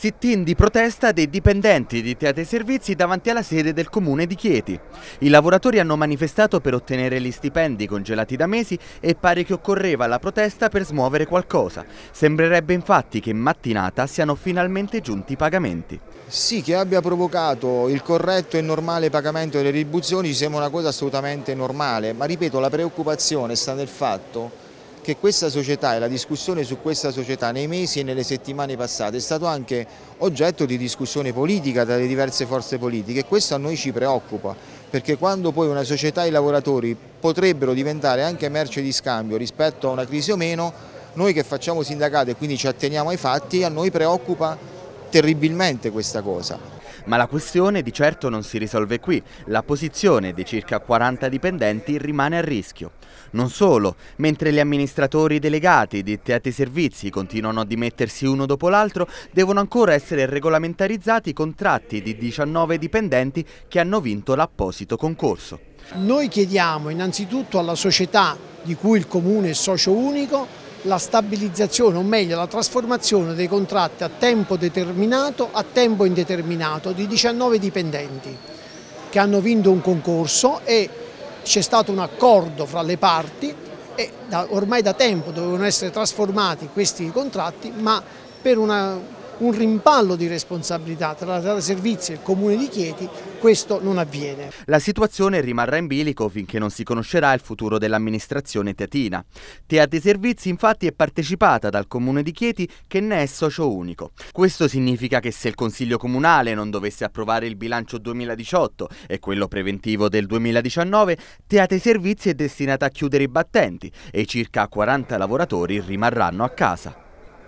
Sit-in di protesta dei dipendenti di Teatri Servizi davanti alla sede del comune di Chieti. I lavoratori hanno manifestato per ottenere gli stipendi congelati da mesi e pare che occorreva la protesta per smuovere qualcosa. Sembrerebbe infatti che in mattinata siano finalmente giunti i pagamenti. Sì, che abbia provocato il corretto e normale pagamento delle retribuzioni ci sembra una cosa assolutamente normale, ma ripeto la preoccupazione sta nel fatto che questa società e la discussione su questa società nei mesi e nelle settimane passate è stato anche oggetto di discussione politica tra le diverse forze politiche e questo a noi ci preoccupa perché quando poi una società e i lavoratori potrebbero diventare anche merce di scambio rispetto a una crisi o meno, noi che facciamo sindacato e quindi ci atteniamo ai fatti, a noi preoccupa terribilmente questa cosa. Ma la questione di certo non si risolve qui, la posizione dei circa 40 dipendenti rimane a rischio. Non solo, mentre gli amministratori delegati di teatri servizi continuano a dimettersi uno dopo l'altro, devono ancora essere regolamentarizzati i contratti di 19 dipendenti che hanno vinto l'apposito concorso. Noi chiediamo innanzitutto alla società di cui il Comune è socio unico la stabilizzazione o meglio la trasformazione dei contratti a tempo determinato a tempo indeterminato di 19 dipendenti che hanno vinto un concorso e c'è stato un accordo fra le parti e da, ormai da tempo dovevano essere trasformati questi contratti ma per una un rimpallo di responsabilità tra la Teatro Servizi e il Comune di Chieti, questo non avviene. La situazione rimarrà in bilico finché non si conoscerà il futuro dell'amministrazione teatina. Teatri Servizi infatti è partecipata dal Comune di Chieti che ne è socio unico. Questo significa che se il Consiglio Comunale non dovesse approvare il bilancio 2018 e quello preventivo del 2019, Teatri Servizi è destinata a chiudere i battenti e circa 40 lavoratori rimarranno a casa.